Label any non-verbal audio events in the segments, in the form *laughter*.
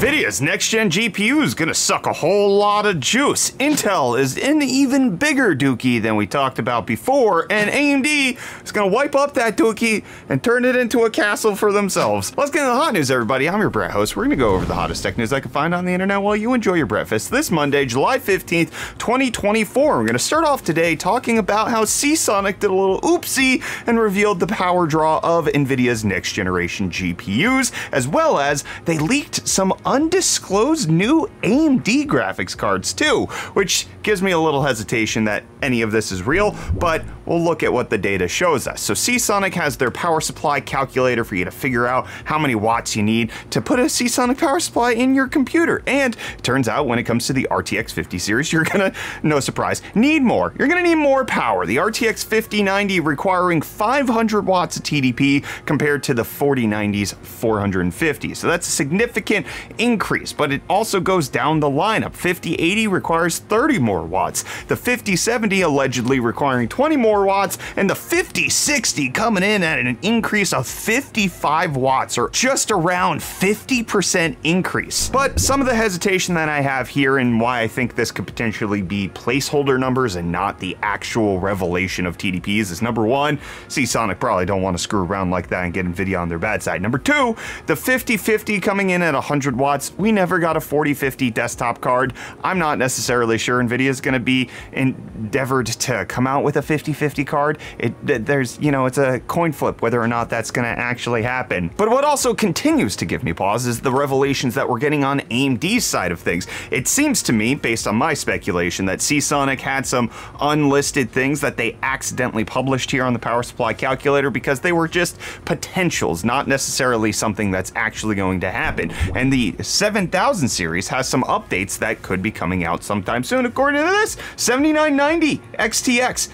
NVIDIA's next-gen GPU is gonna suck a whole lot of juice. Intel is an even bigger dookie than we talked about before, and AMD is gonna wipe up that dookie and turn it into a castle for themselves. Let's get into the hot news, everybody. I'm your Brett host. We're gonna go over the hottest tech news I can find on the internet while you enjoy your breakfast. This Monday, July 15th, 2024. We're gonna start off today talking about how Seasonic did a little oopsie and revealed the power draw of NVIDIA's next-generation GPUs, as well as they leaked some undisclosed new AMD graphics cards too, which gives me a little hesitation that any of this is real, but we'll look at what the data shows us. So Seasonic has their power supply calculator for you to figure out how many watts you need to put a Seasonic power supply in your computer. And turns out when it comes to the RTX 50 series, you're gonna, no surprise, need more. You're gonna need more power. The RTX 5090 requiring 500 watts of TDP compared to the 4090's 450. So that's a significant increase, but it also goes down the lineup. 5080 requires 30 more watts. The 5070 allegedly requiring 20 more watts, and the 5060 coming in at an increase of 55 watts, or just around 50% increase. But some of the hesitation that I have here and why I think this could potentially be placeholder numbers and not the actual revelation of TDPs is number one, Seasonic probably don't want to screw around like that and get NVIDIA on their bad side. Number two, the 5050 coming in at 100 watts, we never got a 4050 desktop card. I'm not necessarily sure NVIDIA is going to be endeavored to come out with a 5050 card. It, there's, you know, it's a coin flip whether or not that's going to actually happen. But what also continues to give me pause is the revelations that we're getting on AMD's side of things. It seems to me, based on my speculation, that Seasonic had some unlisted things that they accidentally published here on the power supply calculator because they were just potentials, not necessarily something that's actually going to happen. And the 7000 series has some updates that could be coming out sometime soon. According to this, 7990 XTX,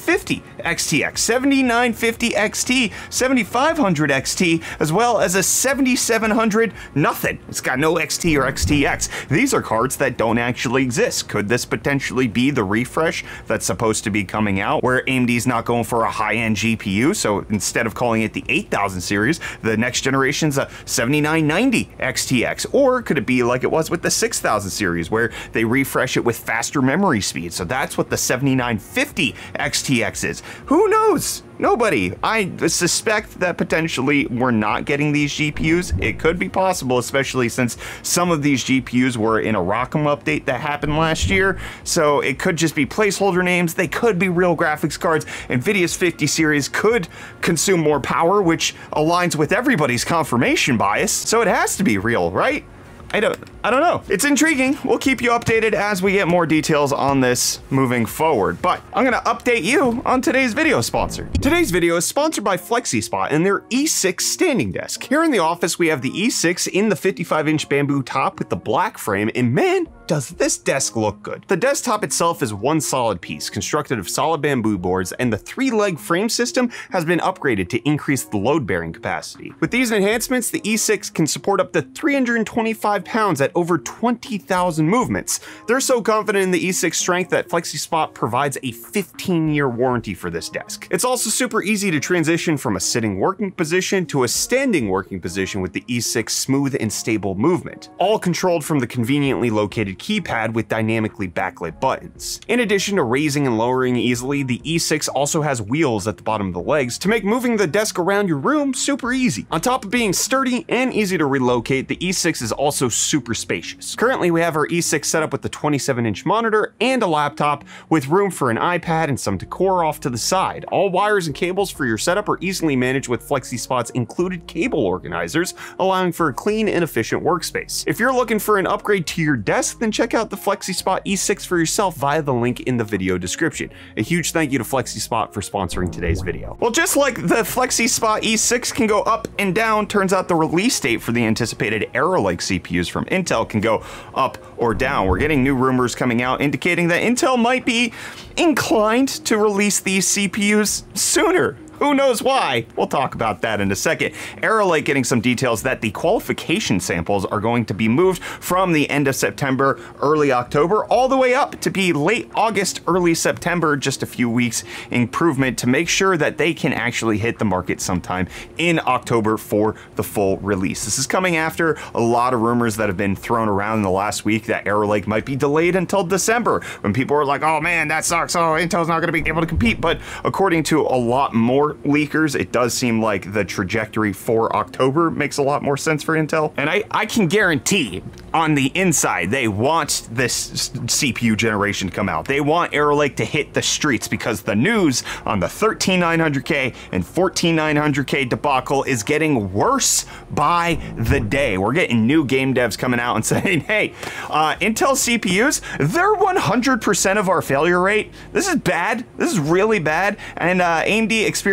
7950 XTX, 7950 XT, 7500 XT, as well as a 7700 nothing. It's got no XT or XTX. These are cards that don't actually exist. Could this potentially be the refresh that's supposed to be coming out where AMD's not going for a high-end GPU? So instead of calling it the 8000 series, the next generation's a 7990 XTX. Or could it be like it was with the 6000 series where they refresh it with faster memory speed? So that's what the 7950 XTX is. Who knows? Nobody. I suspect that potentially we're not getting these GPUs. It could be possible, especially since some of these GPUs were in a ROCm update that happened last year. So it could just be placeholder names. They could be real graphics cards. NVIDIA's 50 series could consume more power, which aligns with everybody's confirmation bias. So it has to be real, right? I don't, I don't know. It's intriguing. We'll keep you updated as we get more details on this moving forward. But I'm gonna update you on today's video sponsor. Today's video is sponsored by FlexiSpot and their E6 standing desk. Here in the office, we have the E6 in the 55 inch bamboo top with the black frame, and man, does this desk look good. The desktop itself is one solid piece, constructed of solid bamboo boards, and the three-leg frame system has been upgraded to increase the load-bearing capacity. With these enhancements, the E6 can support up to 325 pounds at over 20,000 movements. They're so confident in the E6 strength that FlexiSpot provides a 15-year warranty for this desk. It's also super easy to transition from a sitting working position to a standing working position with the E6 smooth and stable movement, all controlled from the conveniently located keypad with dynamically backlit buttons. In addition to raising and lowering easily, the E6 also has wheels at the bottom of the legs to make moving the desk around your room super easy. On top of being sturdy and easy to relocate, the E6 is also super spacious. Currently, we have our E6 set up with the 27-inch monitor and a laptop with room for an iPad and some decor off to the side. All wires and cables for your setup are easily managed with FlexiSpot's included cable organizers, allowing for a clean and efficient workspace. If you're looking for an upgrade to your desk, then check out the FlexiSpot E6 for yourself via the link in the video description. A huge thank you to FlexiSpot for sponsoring today's video. Well, just like the FlexiSpot E6 can go up and down, turns out the release date for the anticipated Arrow Lake CPUs from Intel can go up or down. We're getting new rumors coming out indicating that Intel might be inclined to release these CPUs sooner Who knows why? We'll talk about that in a second. Arrow Lake getting some details that the qualification samples are going to be moved from the end of September, early October, all the way up to be late August, early September, just a few weeks improvement to make sure that they can actually hit the market sometime in October for the full release. This is coming after a lot of rumors that have been thrown around in the last week that Arrow Lake might be delayed until December when people were like, oh man, that sucks. Oh, Intel's not going to be able to compete. But according to a lot more leakers, it does seem like the trajectory for October makes a lot more sense for Intel. And I, I can guarantee on the inside, they want this CPU generation to come out. They want Arrow Lake to hit the streets because the news on the 13900K and 14900K debacle is getting worse by the day. We're getting new game devs coming out and *laughs* saying, hey, uh, Intel CPUs, they're 100% of our failure rate. This is bad. This is really bad. And uh, AMD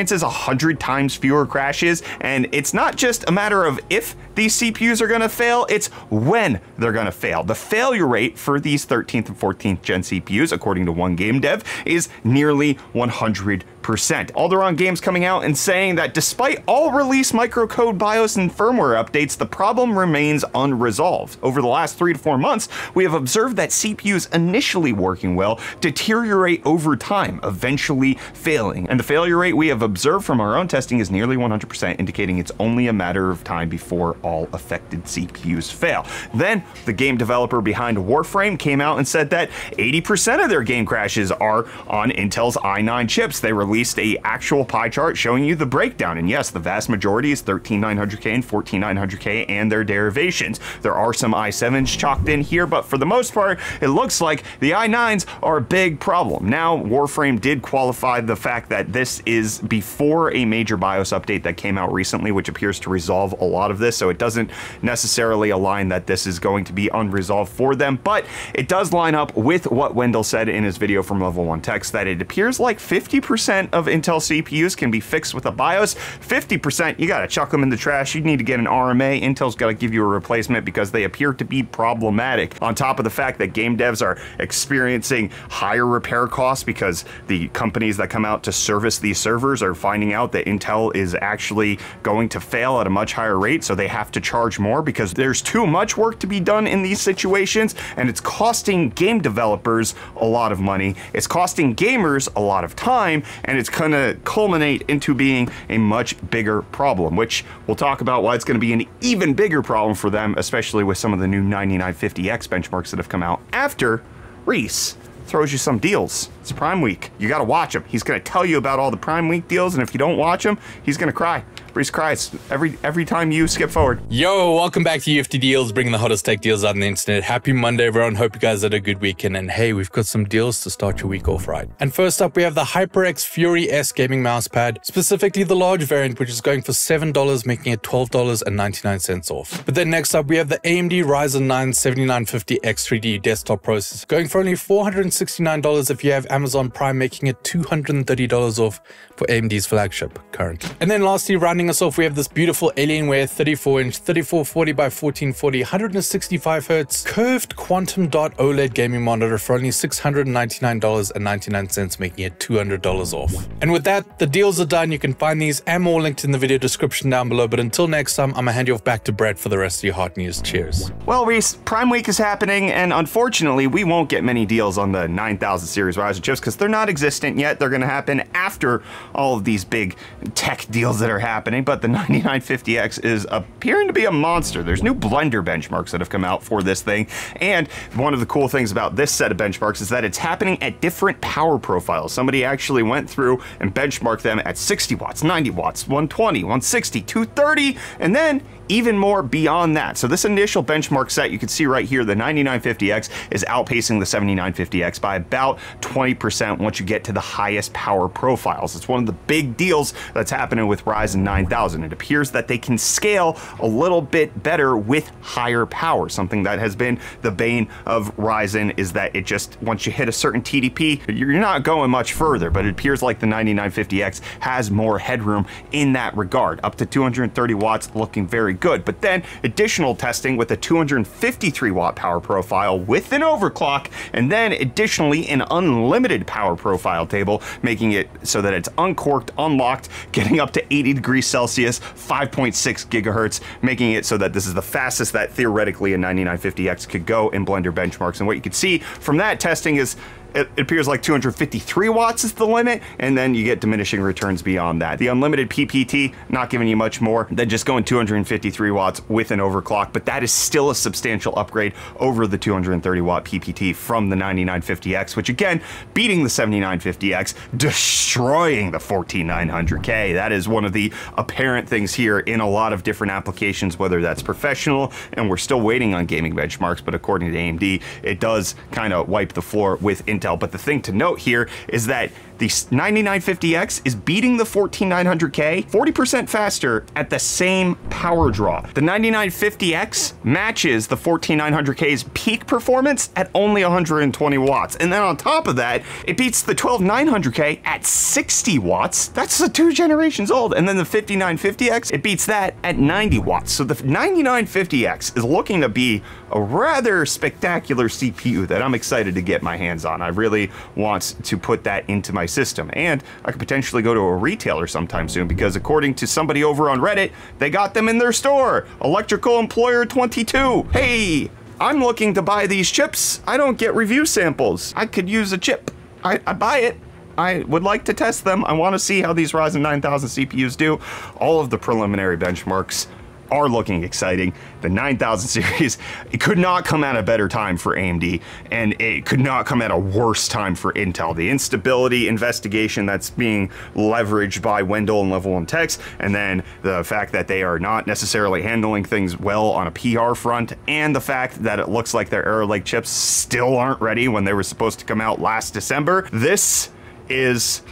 experiences 100 times fewer crashes. And it's not just a matter of if these CPUs are going to fail, it's when they're going to fail. The failure rate for these 13th and 14th gen CPUs, according to one game dev, is nearly 100 Alderon Games coming out and saying that despite all release microcode BIOS and firmware updates, the problem remains unresolved. Over the last three to four months, we have observed that CPUs initially working well deteriorate over time, eventually failing. And the failure rate we have observed from our own testing is nearly 100%, indicating it's only a matter of time before all affected CPUs fail. Then, the game developer behind Warframe came out and said that 80% of their game crashes are on Intel's i9 chips. They released a actual pie chart showing you the breakdown. And yes, the vast majority is 13900K and 14900K and their derivations. There are some i7s chalked in here, but for the most part, it looks like the i9s are a big problem. Now, Warframe did qualify the fact that this is before a major BIOS update that came out recently, which appears to resolve a lot of this. So it doesn't necessarily align that this is going to be unresolved for them, but it does line up with what Wendell said in his video from Level 1 Techs that it appears like 50% of Intel CPUs can be fixed with a BIOS. 50%, you gotta chuck them in the trash. You need to get an RMA. Intel's gotta give you a replacement because they appear to be problematic. On top of the fact that game devs are experiencing higher repair costs because the companies that come out to service these servers are finding out that Intel is actually going to fail at a much higher rate, so they have to charge more because there's too much work to be done in these situations, and it's costing game developers a lot of money. It's costing gamers a lot of time, and it's going to culminate into being a much bigger problem, which we'll talk about why it's going to be an even bigger problem for them, especially with some of the new 9950X benchmarks that have come out after Reese throws you some deals. It's Prime Week. You got to watch him. He's going to tell you about all the Prime Week deals, and if you don't watch him, he's going to cry. Reese cries every every time you skip forward. Yo, welcome back to UFD Deals, bringing the hottest tech deals on the internet. Happy Monday, everyone. Hope you guys had a good weekend. And hey, we've got some deals to start your week off right. And first up, we have the HyperX Fury S gaming mouse pad, specifically the large variant, which is going for $7, making it $12.99 off. But then next up, we have the AMD Ryzen 9 7950X 3D desktop processor, going for only $469 if you have Amazon Prime, making it $230 off for AMD's flagship currently. And then lastly, rounding us off, we have this beautiful Alienware 34 inch, 3440 by 1440, 165 hertz curved quantum dot OLED gaming monitor for only $699.99, making it $200 off. And with that, the deals are done. You can find these and more linked in the video description down below. But until next time, I'm gonna hand you off back to Brett for the rest of your hot news. Cheers. Well, Reese, Prime Week is happening, and unfortunately, we won't get many deals on the 9000 series Ryzen chips because they're not existent yet. They're going to happen after all of these big tech deals that are happening. But the *laughs* 9950X is appearing to be a monster. There's new Blender benchmarks that have come out for this thing, and one of the cool things about this set of benchmarks is that it's happening at different power profiles. Somebody actually went through and benchmarked them at 60 watts, 90 watts, 120, 160, 230, and then even more beyond that. So this initial benchmark set, you can see right here, the 9950X is outpacing the 7950X by about 20% once you get to the highest power profiles. It's one of the big deals that's happening with Ryzen 9000. It appears that they can scale a little bit better with higher power. Something that has been the bane of Ryzen is that it just, once you hit a certain TDP, you're not going much further, but it appears like the 9950X has more headroom in that regard. Up to 230 watts, looking very good. But then additional testing with a 253 watt power profile with an overclock, and then additionally an unlimited power profile table, making it so that it's uncorked, unlocked, getting up to 80 degrees Celsius, 5.6 gigahertz, making it so that this is the fastest that theoretically a 9950X could go in Blender benchmarks. And what you can see from that testing is it, appears like 253 watts is the limit, and then you get diminishing returns beyond that. The unlimited PPT, not giving you much more than just going 253 watts with an overclock, but that is still a substantial upgrade over the 230 watt PPT from the 9950X, which again, beating the 7950X, destroying the 14900K. That is one of the apparent things here in a lot of different applications, whether that's professional, and we're still waiting on gaming benchmarks, but according to AMD, it does kind of wipe the floor with Intel. But the thing to note here is that the 9950X is beating the 14900K 40% faster at the same power draw. The 9950X matches the 14900K's peak performance at only 120 watts. And then on top of that, it beats the 12900K at 60 watts. That's two generations old. And then the 5950X, it beats that at 90 watts. So the 9950X is looking to be a rather spectacular CPU that I'm excited to get my hands on. I really want to put that into my system. And I could potentially go to a retailer sometime soon because according to somebody over on Reddit, they got them in their store. Electrical Employer 22. Hey, I'm looking to buy these chips. I don't get review samples. I could use a chip. I, I buy it. I would like to test them. I want to see how these Ryzen 9000 CPUs do. All of the preliminary benchmarks are looking exciting. The 9000 *laughs* series, it could not come at a better time for AMD, and it could not come at a worse time for Intel. The instability investigation that's being leveraged by Wendell and Level 1 Techs, and then the fact that they are not necessarily handling things well on a PR front, and the fact that it looks like their Arrow Lake chips still aren't ready when they were supposed to come out last December. This is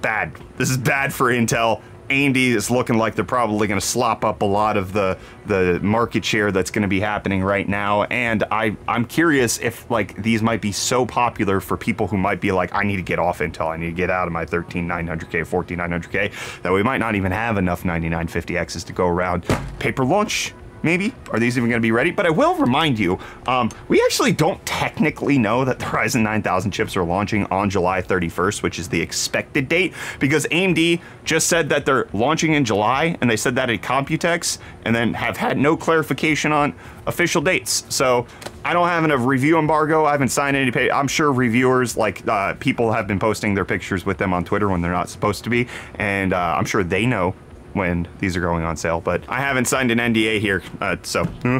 bad. This is bad for Intel. AMD is looking like they're probably going to slop up a lot of the the market share that's going to be happening right now. And I I'm curious if like these might be so popular for people who might be like I need to get off Intel, I need to get out of my 13900K, 14900K, that we might not even have enough 9950Xs to go around. Paper launch maybe? Are these even going to be ready? But I will remind you, um, we actually don't technically know that the Ryzen 9000 chips are launching on July 31st, which is the expected date, because AMD just said that they're launching in July, and they said that at Computex, and then have had no clarification on official dates. So I don't have enough review embargo. I haven't signed any pay. I'm sure reviewers, like uh, people have been posting their pictures with them on Twitter when they're not supposed to be, and uh, I'm sure they know when these are going on sale. But I haven't signed an NDA here, uh, so hmm,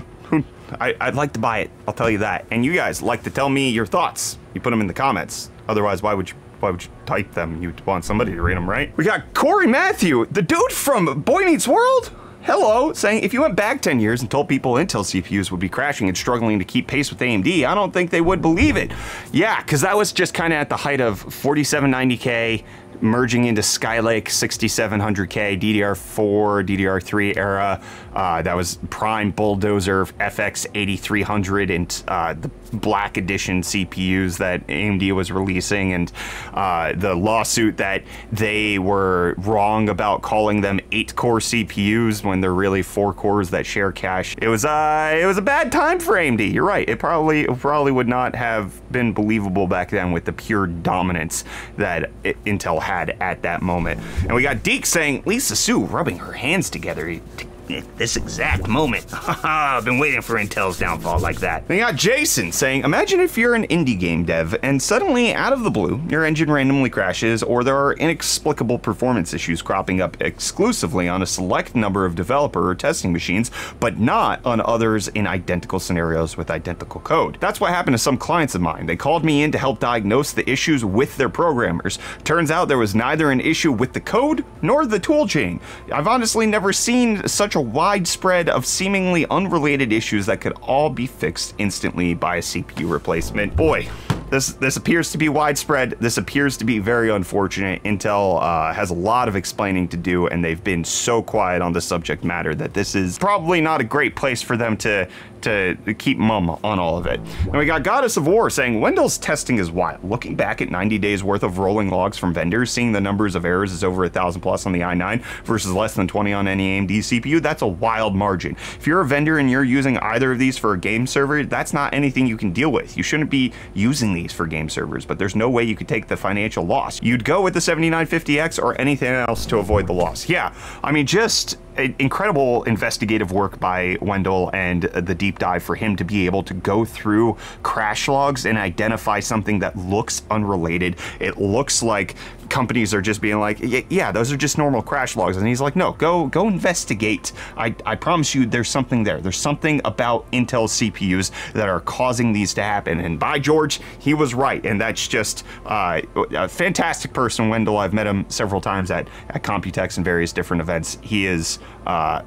I, would like to buy it. I'll tell you that. And you guys like to tell me your thoughts. You put them in the comments. Otherwise, why would you? Why would you type them? You'd want somebody to read them, right? We got Corey Matthew, the dude from Boy Meets World. Hello, saying if you went back 10 years and told people Intel CPUs would be crashing and struggling to keep pace with AMD, I don't think they would believe it. Yeah, because that was just kind of at the height of 4790K, merging into Skylake 6700K, DDR4, DDR3 era. Uh, that was Prime Bulldozer FX 8300 and uh, the Black Edition CPUs that AMD was releasing, and uh, the lawsuit that they were wrong about calling them eight-core CPUs when they're really four cores that share cache. It was uh, it was a bad time for AMD. You're right. It probably it probably would not have been believable back then with the pure dominance that Intel had at that moment. And we got Deke saying Lisa Su rubbing her hands together this exact moment. *laughs* I've been waiting for Intel's downfall like that. We got Jason saying, imagine if you're an indie game dev and suddenly out of the blue, your engine randomly crashes or there are inexplicable performance issues cropping up exclusively on a select number of developer or testing machines, but not on others in identical scenarios with identical code. That's what happened to some clients of mine. They called me in to help diagnose the issues with their programmers. Turns out there was neither an issue with the code nor the toolchain. I've honestly never seen such a widespread of seemingly unrelated issues that could all be fixed instantly by a CPU replacement. Boy, this this appears to be widespread. This appears to be very unfortunate. Intel uh, has a lot of explaining to do, and they've been so quiet on the subject matter that this is probably not a great place for them to to keep mum on all of it. And we got Goddess of War saying Wendell's testing is wild. Looking back at 90 days worth of rolling logs from vendors, seeing the numbers of errors is over a thousand plus on the i9 versus less than 20 on any AMD CPU, that's a wild margin. If you're a vendor and you're using either of these for a game server, that's not anything you can deal with. You shouldn't be using these for game servers, but there's no way you could take the financial loss. You'd go with the 7950X or anything else to avoid the loss. Yeah, I mean, just incredible investigative work by Wendell and the deep dive for him to be able to go through crash logs and identify something that looks unrelated. It looks like companies are just being like, yeah, those are just normal crash logs. And he's like, no, go go investigate. I, I promise you there's something there. There's something about Intel CPUs that are causing these to happen. And by George, he was right. And that's just uh, a fantastic person, Wendell. I've met him several times at, at Computex and various different events. He is uh,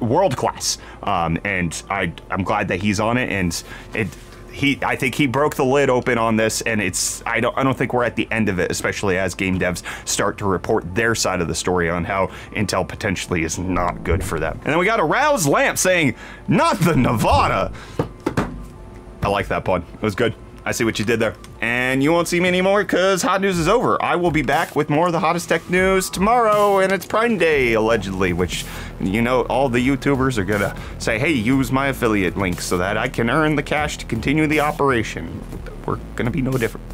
world class, um, and I I'm glad that he's on it. And it he I think he broke the lid open on this, and it's I don't I don't think we're at the end of it, especially as game devs start to report their side of the story on how Intel potentially is not good for them. And then we got a rouse lamp saying, "Not the Nevada." I like that pun. It was good. I see what you did there. And you won't see me anymore because Hot News is over. I will be back with more of the hottest tech news tomorrow, and it's Prime Day, allegedly, which, you know, all the YouTubers are gonna say, hey, use my affiliate link so that I can earn the cash to continue the operation. We're gonna be no different.